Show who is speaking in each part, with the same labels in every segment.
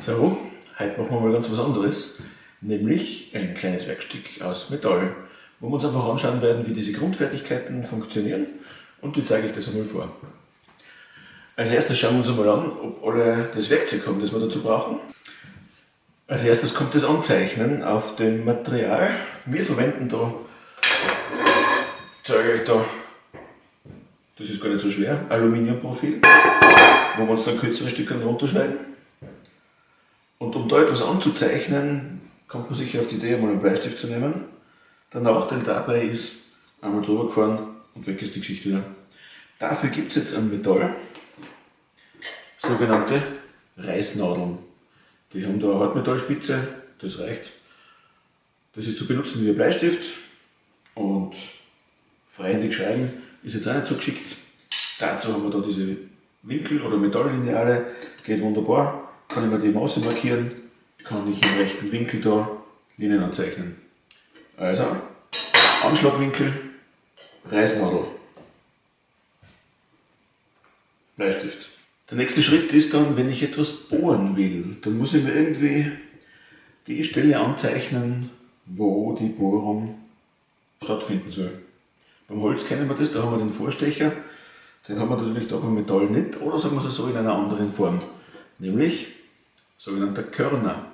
Speaker 1: So, heute machen wir mal ganz was anderes, nämlich ein kleines Werkstück aus Metall, wo wir uns einfach anschauen werden, wie diese Grundfertigkeiten funktionieren und die zeige ich das einmal vor. Als erstes schauen wir uns einmal an, ob alle das Werkzeug haben, das wir dazu brauchen. Als erstes kommt das Anzeichnen auf dem Material. Wir verwenden da, zeige ich da, das ist gar nicht so schwer, Aluminiumprofil, wo wir uns dann kürzere Stücke runterschneiden. Und um da etwas anzuzeichnen, kommt man sicher auf die Idee, einmal einen Bleistift zu nehmen. Der Nachteil dabei ist, einmal drüber gefahren und weg ist die Geschichte wieder. Dafür gibt es jetzt ein Metall, sogenannte Reißnadeln. Die haben da eine Hartmetallspitze, das reicht. Das ist zu benutzen wie ein Bleistift und freihändig schreiben ist jetzt auch nicht so geschickt. Dazu haben wir da diese Winkel- oder Metalllineale, geht wunderbar kann ich mir die Maße markieren, kann ich im rechten Winkel da Linien anzeichnen. Also, Anschlagwinkel, Reißnadel, Bleistift. Der nächste Schritt ist dann, wenn ich etwas bohren will, dann muss ich mir irgendwie die Stelle anzeichnen, wo die Bohrung stattfinden soll. Beim Holz kennen wir das, da haben wir den Vorstecher, den haben wir natürlich da beim Metall nicht, oder sagen wir es so in einer anderen Form. Nämlich sogenannter Körner.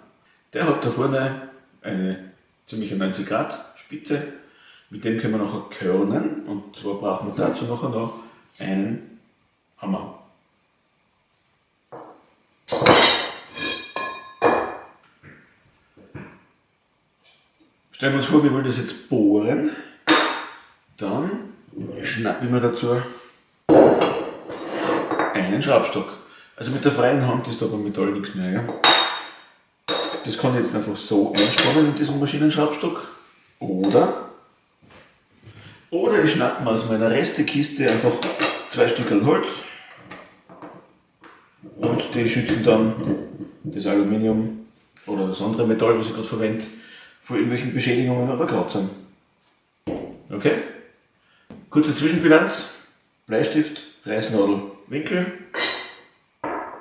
Speaker 1: Der hat da vorne eine ziemlich 90 Grad Spitze, mit dem können wir nachher körnen und zwar brauchen wir dazu nachher noch einen Hammer. Stellen wir uns vor, wir wollen das jetzt bohren, dann schnappen wir dazu einen Schraubstock. Also mit der freien Hand ist da beim Metall nichts mehr. Ja? Das kann ich jetzt einfach so einspannen in diesen Maschinenschraubstock. Oder, oder ich schnappe mir aus meiner Restekiste einfach zwei Stückel Holz und die schützen dann das Aluminium oder das andere Metall, was ich gerade verwende, vor irgendwelchen Beschädigungen oder Kratzern. Okay? Kurze Zwischenbilanz. Bleistift, Reißnadel, Winkel,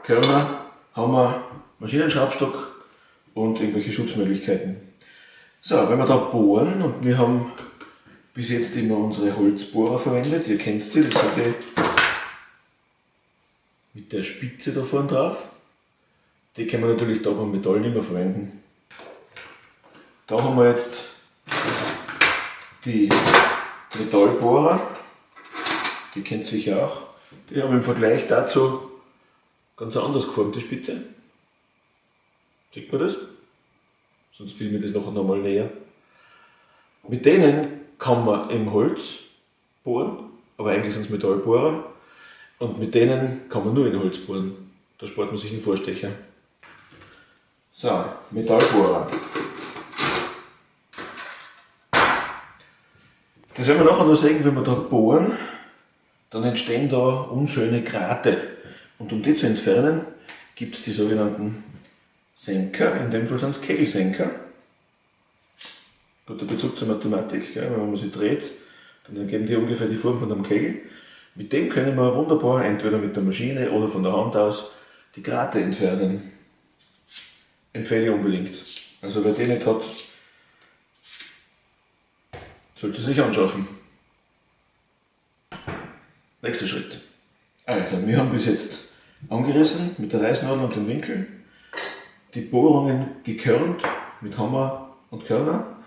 Speaker 1: Körner, Hammer, Maschinenschraubstock und irgendwelche Schutzmöglichkeiten. So, wenn wir da bohren und wir haben bis jetzt immer unsere Holzbohrer verwendet, ihr kennt die, das sind die mit der Spitze da vorne drauf. Die können wir natürlich da beim Metall nicht mehr verwenden. Da haben wir jetzt die Metallbohrer, die kennt ihr sicher auch. Die haben im Vergleich dazu ganz anders geformte Spitze. Sieht man das? Sonst filme ich das nachher nochmal näher. Mit denen kann man im Holz bohren, aber eigentlich sind es Metallbohrer. Und mit denen kann man nur in Holz bohren. Da spart man sich einen Vorstecher. So, Metallbohrer. Das werden wir nachher noch sehen, wenn wir da bohren, dann entstehen da unschöne Grate. Und um die zu entfernen, gibt es die sogenannten Senker, in dem Fall sind es Kegelsenker. Guter Bezug zur Mathematik, gell? wenn man sie dreht, dann ergeben die ungefähr die Form von einem Kegel. Mit dem können wir wunderbar entweder mit der Maschine oder von der Hand aus die Grate entfernen. Empfehle ich unbedingt. Also wer den nicht hat, sollte sich anschaffen. Nächster Schritt. Also, wir haben bis jetzt angerissen mit der Reißnadel und dem Winkel, die Bohrungen gekörnt mit Hammer und Körner.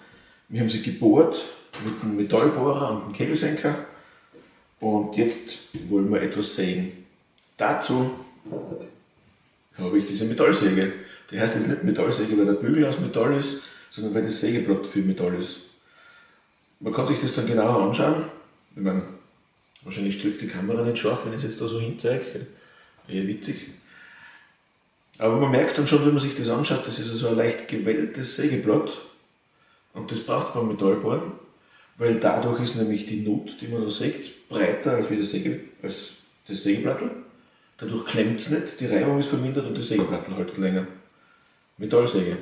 Speaker 1: Wir haben sie gebohrt mit einem Metallbohrer und einem Kegelsenker und jetzt wollen wir etwas sägen. Dazu habe ich diese Metallsäge. Die heißt jetzt nicht Metallsäge, weil der Bügel aus Metall ist, sondern weil das Sägeblatt für Metall ist. Man kann sich das dann genauer anschauen. Ich meine, wahrscheinlich stellt die Kamera nicht scharf, wenn ich es jetzt da so hinzeige eher witzig. Aber man merkt dann schon, wenn man sich das anschaut, das ist so ein leicht gewelltes Sägeblatt. Und das braucht man Metallbohren, weil dadurch ist nämlich die Nut, die man da sägt, breiter als, wie das, Säge, als das Sägeblattel. Dadurch klemmt es nicht, die Reibung ist vermindert und das Sägeblattel haltet länger. Metallsäge.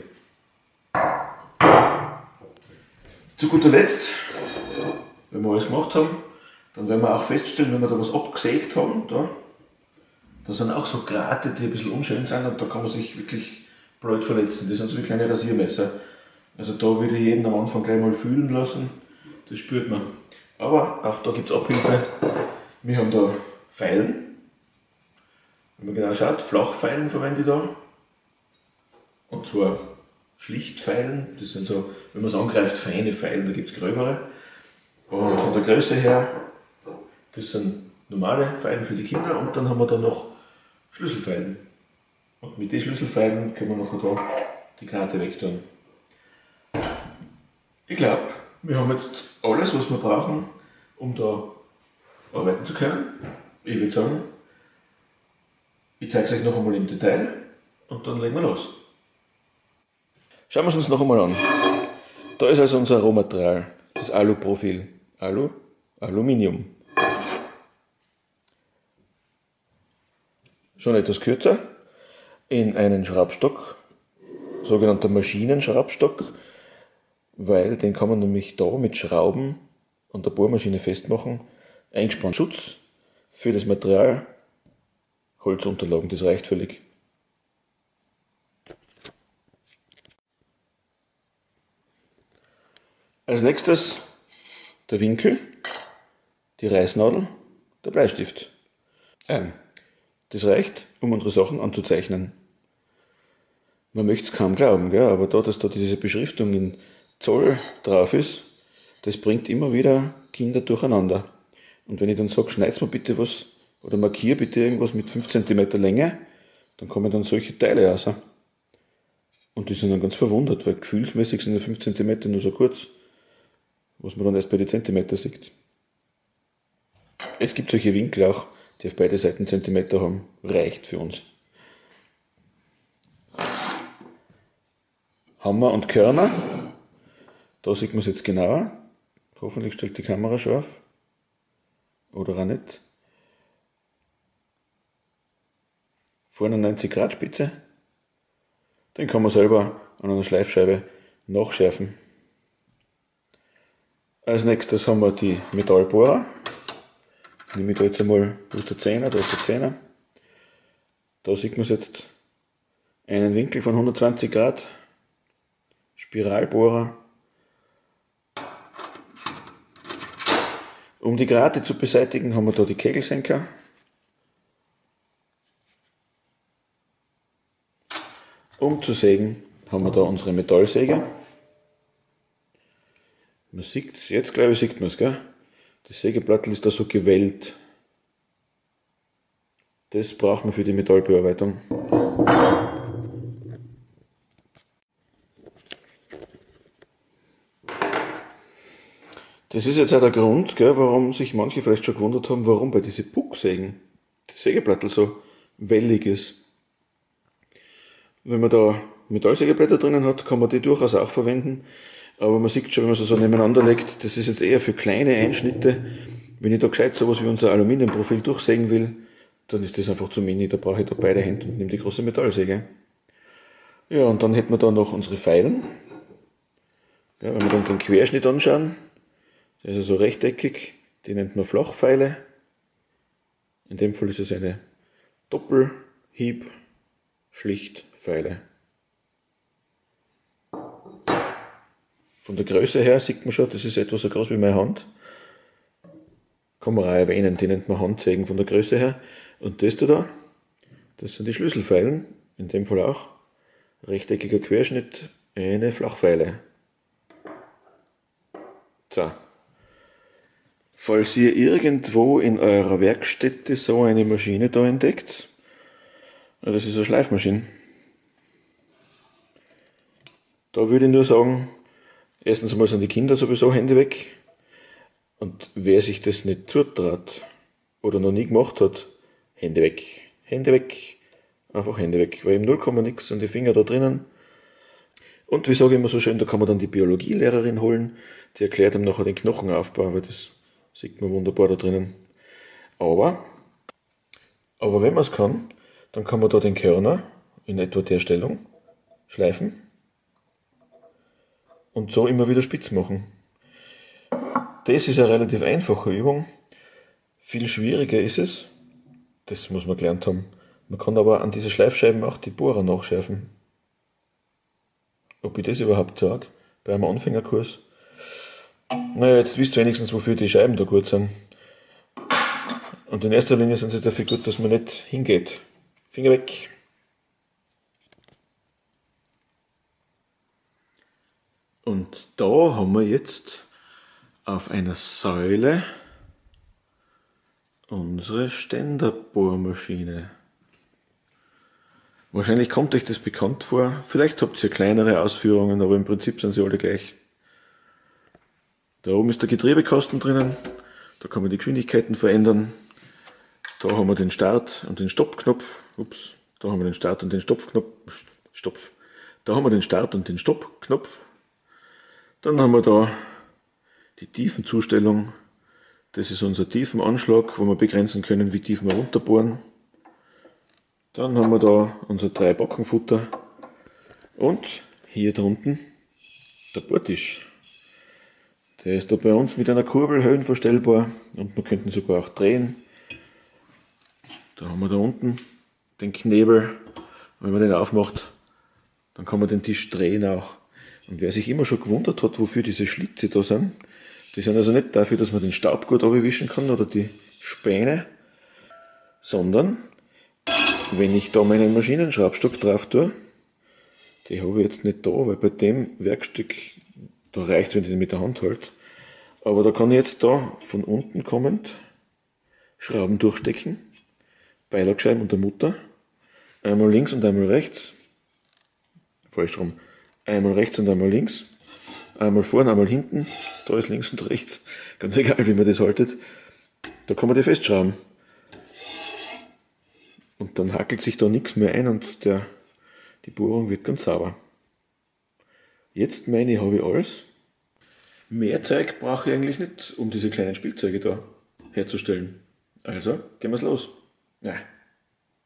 Speaker 1: Zu guter Letzt, wenn wir alles gemacht haben, dann werden wir auch feststellen, wenn wir da was abgesägt haben, da, da sind auch so Grate, die ein bisschen unschön sind und da kann man sich wirklich blöd verletzen. Das sind so wie kleine Rasiermesser. Also da würde ich jeden am Anfang gleich mal fühlen lassen. Das spürt man. Aber auch da gibt es Abhilfe. Wir haben da Pfeilen. Wenn man genau schaut, Flachpfeilen verwende ich da. Und zwar Schlichtpfeilen. Das sind so, wenn man es angreift, feine Pfeilen, da gibt es gröbere. Und von der Größe her, das sind normale Pfeilen für die Kinder und dann haben wir da noch Schlüsselpfeilen. Und mit den Schlüsselpfeilen können wir nachher da die Karte wegtun. Ich glaube, wir haben jetzt alles, was wir brauchen, um da arbeiten zu können. Ich würde sagen, ich zeige es euch noch einmal im Detail und dann legen wir los. Schauen wir es uns noch einmal an. Da ist also unser Rohmaterial, das Aluprofil. Alu, Aluminium. Schon etwas kürzer, in einen Schraubstock, sogenannter Maschinenschraubstock, weil den kann man nämlich da mit Schrauben an der Bohrmaschine festmachen. Eingespannt Schutz für das Material, Holzunterlagen, das reicht völlig. Als nächstes der Winkel, die Reißnadel, der Bleistift. Ähm, das reicht, um unsere Sachen anzuzeichnen. Man möchte es kaum glauben, gell? aber da, dass da diese Beschriftung in Zoll drauf ist, das bringt immer wieder Kinder durcheinander. Und wenn ich dann sage, schneid's mir bitte was oder markier bitte irgendwas mit 5 cm Länge, dann kommen dann solche Teile raus. Und die sind dann ganz verwundert, weil gefühlsmäßig sind ja 5 cm nur so kurz was man dann erst bei den Zentimeter sieht. Es gibt solche Winkel auch, die auf beide Seiten Zentimeter haben. Reicht für uns. Hammer und Körner. Da sieht man es jetzt genauer. Hoffentlich stellt die Kamera scharf. Oder auch nicht. Vorne 90 Grad Spitze. Den kann man selber an einer Schleifscheibe nachschärfen. Als nächstes haben wir die Metallbohrer. Nehme ich da jetzt einmal, wo ist der Zehner, da ist der Zehner. Da sieht man jetzt einen Winkel von 120 Grad. Spiralbohrer. Um die Grate zu beseitigen, haben wir da die Kegelsenker. Um zu sägen, haben wir da unsere Metallsäge. Man sieht es, jetzt glaube ich, sieht man es, gell? Das Sägeblatt ist da so gewellt. Das braucht man für die Metallbearbeitung. Das ist jetzt auch der Grund, gell, warum sich manche vielleicht schon gewundert haben, warum bei diesen Pucksägen das Sägeblatt so wellig ist. Wenn man da Metallsägeblätter drinnen hat, kann man die durchaus auch verwenden aber man sieht schon, wenn man es so nebeneinander legt, das ist jetzt eher für kleine Einschnitte. Wenn ich da gescheit sowas wie unser Aluminiumprofil durchsägen will, dann ist das einfach zu mini, da brauche ich da beide Hände und nehme die große Metallsäge. Ja, und dann hätten wir da noch unsere Pfeilen. Ja, wenn wir dann den Querschnitt anschauen, der ist also rechteckig, die nennt man Flachpfeile. In dem Fall ist es eine Doppelhieb-Schlichtpfeile. Von der Größe her sieht man schon, das ist etwa so groß wie meine Hand. Kann man auch erwähnen, die nennt man Handsägen von der Größe her. Und das da, das sind die Schlüsselpfeilen, in dem Fall auch. Rechteckiger Querschnitt, eine Flachpfeile. So. Falls ihr irgendwo in eurer Werkstätte so eine Maschine da entdeckt, das ist eine Schleifmaschine. Da würde ich nur sagen, Erstens einmal sind die Kinder sowieso Hände weg. Und wer sich das nicht zutraut oder noch nie gemacht hat, Hände weg. Hände weg. Einfach Hände weg. Weil im 0, nix sind die Finger da drinnen. Und wie sage ich immer so schön, da kann man dann die Biologielehrerin holen, die erklärt ihm nachher den Knochenaufbau, weil das sieht man wunderbar da drinnen. Aber, aber wenn man es kann, dann kann man da den Körner in etwa der Stellung schleifen und so immer wieder spitz machen. Das ist eine relativ einfache Übung. Viel schwieriger ist es, das muss man gelernt haben. Man kann aber an diese Schleifscheiben auch die Bohrer nachschärfen. ob ich das überhaupt sage, bei einem Anfängerkurs. Naja, jetzt wisst ihr wenigstens, wofür die Scheiben da gut sind. Und in erster Linie sind sie dafür gut, dass man nicht hingeht. Finger weg. Und da haben wir jetzt auf einer Säule unsere Ständerbohrmaschine. Wahrscheinlich kommt euch das bekannt vor. Vielleicht habt ihr kleinere Ausführungen, aber im Prinzip sind sie alle gleich. Da oben ist der Getriebekasten drinnen. Da kann man die Geschwindigkeiten verändern. Da haben wir den Start- und den Stoppknopf. Ups, da haben wir den Start- und den Stopfknopf. Stopf. Da haben wir den Start- und den Stoppknopf. Dann haben wir da die Tiefenzustellung. Das ist unser Tiefenanschlag, wo wir begrenzen können, wie tief wir runterbohren. Dann haben wir da unser drei Backenfutter und hier drunten der Bohrtisch. Der ist da bei uns mit einer Kurbel höhenverstellbar und wir könnten sogar auch drehen. Da haben wir da unten den Knebel. Wenn man den aufmacht, dann kann man den Tisch drehen auch. Und wer sich immer schon gewundert hat, wofür diese Schlitze da sind, die sind also nicht dafür, dass man den Staub gut abwischen kann oder die Späne, sondern wenn ich da meinen Maschinenschraubstock drauf tue, die habe ich jetzt nicht da, weil bei dem Werkstück, da reicht es, wenn ich den mit der Hand halte. Aber da kann ich jetzt da von unten kommend Schrauben durchstecken, Beilagscheiben und der Mutter, einmal links und einmal rechts, falsch rum, Einmal rechts und einmal links. Einmal vorne, einmal hinten. Da ist links und rechts. Ganz egal, wie man das haltet. Da kann man die festschrauben. Und dann hackelt sich da nichts mehr ein und der, die Bohrung wird ganz sauber. Jetzt meine ich, habe ich alles. Mehr Zeug brauche ich eigentlich nicht, um diese kleinen Spielzeuge da herzustellen. Also, gehen wir's los. Na,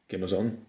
Speaker 1: gehen wir's an.